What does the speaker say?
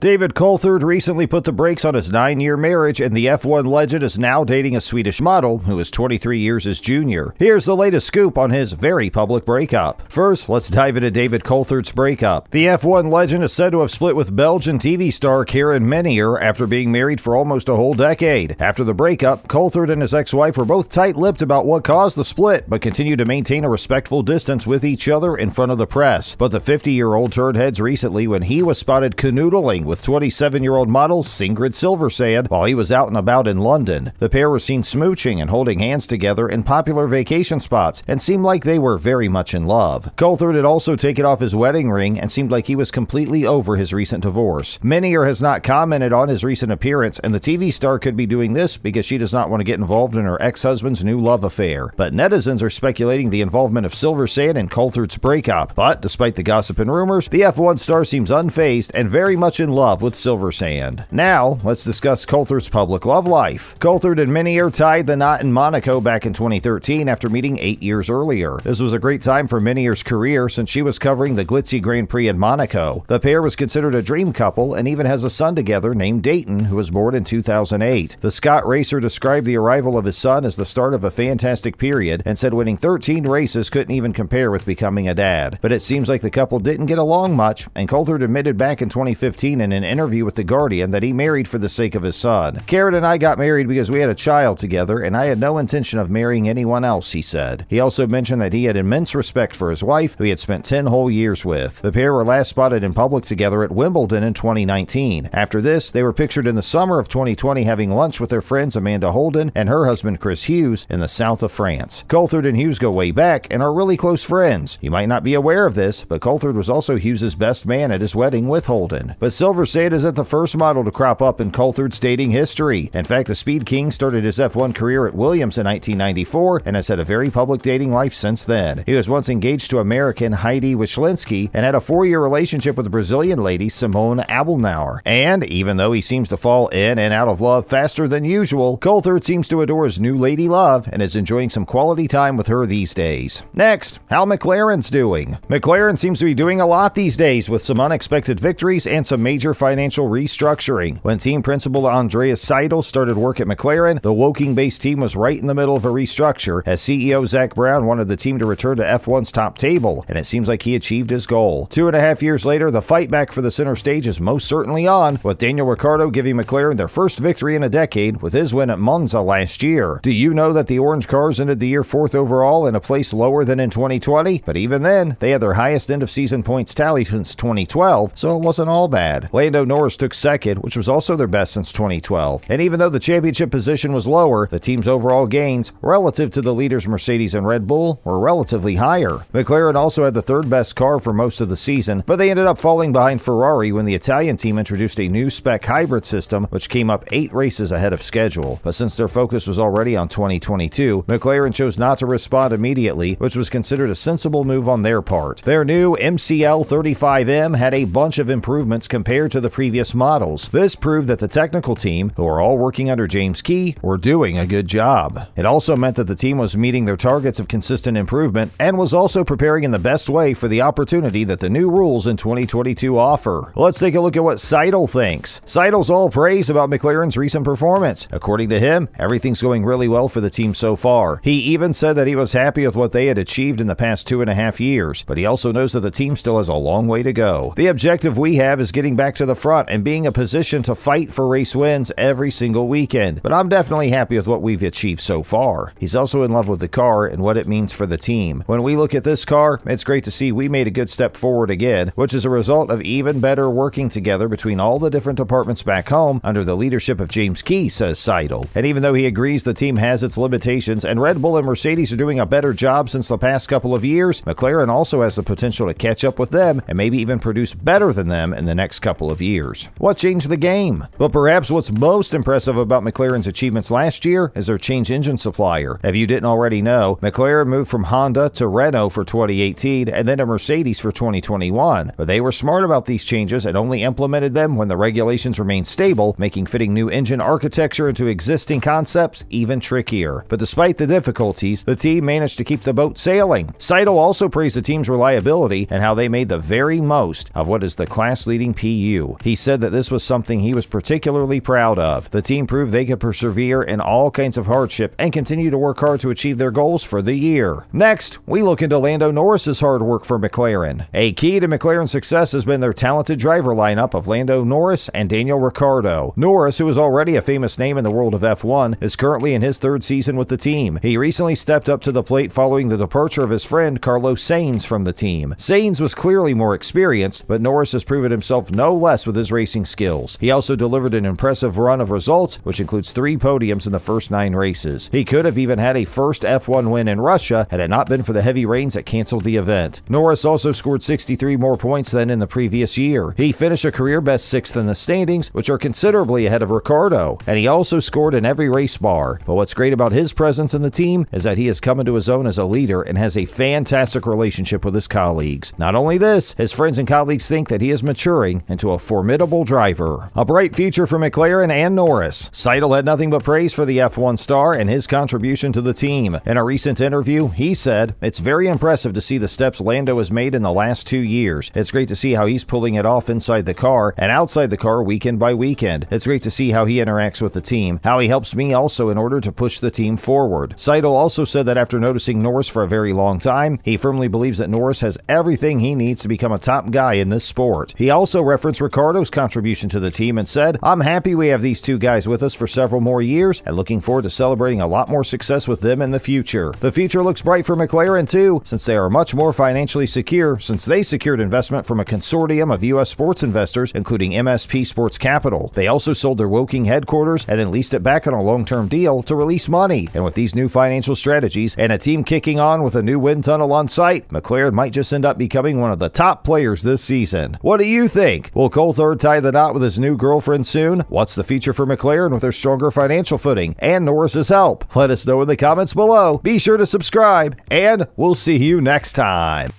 David Coulthard recently put the brakes on his nine year marriage, and the F1 legend is now dating a Swedish model who is 23 years his junior. Here's the latest scoop on his very public breakup. First, let's dive into David Coulthard's breakup. The F1 legend is said to have split with Belgian TV star Karen Minier after being married for almost a whole decade. After the breakup, Coulthard and his ex wife were both tight lipped about what caused the split, but continued to maintain a respectful distance with each other in front of the press. But the 50 year old turned heads recently when he was spotted canoodling with 27 year old model Sigrid Silversand while he was out and about in London. The pair were seen smooching and holding hands together in popular vacation spots and seemed like they were very much in love. Coulthard had also taken off his wedding ring and seemed like he was completely over his recent divorce. Minier has not commented on his recent appearance, and the TV star could be doing this because she does not want to get involved in her ex husband's new love affair. But netizens are speculating the involvement of Silversand in Coulthard's breakup. But despite the gossip and rumors, the F1 star seems unfazed and very much in love with Silversand. Now, let's discuss Coulthard's public love life. Coulthard and Minier tied the knot in Monaco back in 2013 after meeting eight years earlier. This was a great time for Minier's career since she was covering the glitzy Grand Prix in Monaco. The pair was considered a dream couple and even has a son together named Dayton, who was born in 2008. The Scot racer described the arrival of his son as the start of a fantastic period and said winning 13 races couldn't even compare with becoming a dad. But it seems like the couple didn't get along much, and Coulthard admitted back in 2015 in an interview with The Guardian that he married for the sake of his son. Karen and I got married because we had a child together, and I had no intention of marrying anyone else, he said. He also mentioned that he had immense respect for his wife, who he had spent 10 whole years with. The pair were last spotted in public together at Wimbledon in 2019. After this, they were pictured in the summer of 2020 having lunch with their friends Amanda Holden and her husband Chris Hughes in the south of France. Coulthard and Hughes go way back and are really close friends. You might not be aware of this, but Coulthard was also Hughes's best man at his wedding with Holden. But Silversand isn't the first model to crop up in Coulthard's dating history. In fact, the Speed King started his F1 career at Williams in 1994 and has had a very public dating life since then. He was once engaged to American Heidi Wichlinski and had a four-year relationship with the Brazilian lady Simone Abdelnour. And even though he seems to fall in and out of love faster than usual, Coulthard seems to adore his new lady love and is enjoying some quality time with her these days. Next, how McLaren's doing. McLaren seems to be doing a lot these days with some unexpected victories and some major financial restructuring. When team principal Andreas Seidl started work at McLaren, the Woking based team was right in the middle of a restructure as CEO Zak Brown wanted the team to return to F1's top table, and it seems like he achieved his goal. Two and a half years later, the fight back for the center stage is most certainly on, with Daniel Ricciardo giving McLaren their first victory in a decade with his win at Monza last year. Do you know that the orange cars ended the year fourth overall in a place lower than in 2020? But even then, they had their highest end of season points tally since 2012, so it wasn't all bad. Lando Norris took second, which was also their best since 2012. And even though the championship position was lower, the team's overall gains, relative to the leaders Mercedes and Red Bull, were relatively higher. McLaren also had the third best car for most of the season, but they ended up falling behind Ferrari when the Italian team introduced a new spec hybrid system, which came up eight races ahead of schedule. But since their focus was already on 2022, McLaren chose not to respond immediately, which was considered a sensible move on their part. Their new MCL 35M had a bunch of improvements compared to the previous models. This proved that the technical team, who are all working under James Key, were doing a good job. It also meant that the team was meeting their targets of consistent improvement and was also preparing in the best way for the opportunity that the new rules in 2022 offer. Let's take a look at what Seidl thinks. Seidl's all praise about McLaren's recent performance. According to him, everything's going really well for the team so far. He even said that he was happy with what they had achieved in the past two and a half years, but he also knows that the team still has a long way to go. The objective we have is getting back to the front and being a position to fight for race wins every single weekend, but I'm definitely happy with what we've achieved so far. He's also in love with the car and what it means for the team. When we look at this car, it's great to see we made a good step forward again, which is a result of even better working together between all the different departments back home under the leadership of James Key, says Seidl. And even though he agrees the team has its limitations and Red Bull and Mercedes are doing a better job since the past couple of years, McLaren also has the potential to catch up with them and maybe even produce better than them in the next couple of years. What changed the game? But perhaps what's most impressive about McLaren's achievements last year is their change engine supplier. If you didn't already know, McLaren moved from Honda to Renault for 2018 and then to Mercedes for 2021. But they were smart about these changes and only implemented them when the regulations remained stable, making fitting new engine architecture into existing concepts even trickier. But despite the difficulties, the team managed to keep the boat sailing. Seidl also praised the team's reliability and how they made the very most of what is the class leading PU He said that this was something he was particularly proud of. The team proved they could persevere in all kinds of hardship and continue to work hard to achieve their goals for the year. Next, we look into Lando Norris's hard work for McLaren. A key to McLaren's success has been their talented driver lineup of Lando Norris and Daniel Ricciardo. Norris, who is already a famous name in the world of F1, is currently in his third season with the team. He recently stepped up to the plate following the departure of his friend Carlos Sainz from the team. Sainz was clearly more experienced, but Norris has proven himself no less with his racing skills. He also delivered an impressive run of results, which includes three podiums in the first nine races. He could have even had a first F1 win in Russia had it not been for the heavy rains that canceled the event. Norris also scored 63 more points than in the previous year. He finished a career best sixth in the standings, which are considerably ahead of Ricciardo, and he also scored in every race bar. But what's great about his presence in the team is that he has come into his own as a leader and has a fantastic relationship with his colleagues. Not only this, his friends and colleagues think that he is maturing into a formidable driver. A bright future for McLaren and Norris. Seidl had nothing but praise for the F1 star and his contribution to the team. In a recent interview, he said, It's very impressive to see the steps Lando has made in the last two years. It's great to see how he's pulling it off inside the car and outside the car weekend by weekend. It's great to see how he interacts with the team, how he helps me also in order to push the team forward. Seidl also said that after noticing Norris for a very long time, he firmly believes that Norris has everything he needs to become a top guy in this sport. He also referenced Ricciardo's contribution to the team and said, I'm happy we have these two guys with us for several more years and looking forward to celebrating a lot more success with them in the future. The future looks bright for McLaren too, since they are much more financially secure since they secured investment from a consortium of U.S. sports investors, including MSP Sports Capital. They also sold their Woking headquarters and then leased it back on a long term deal to release money. And with these new financial strategies and a team kicking on with a new wind tunnel on site, McLaren might just end up becoming one of the top players this season. What do you think? Will Coulthard tie the knot with his new girlfriend soon? What's the future for McLaren with their stronger financial footing and Norris's help? Let us know in the comments below. Be sure to subscribe, and we'll see you next time.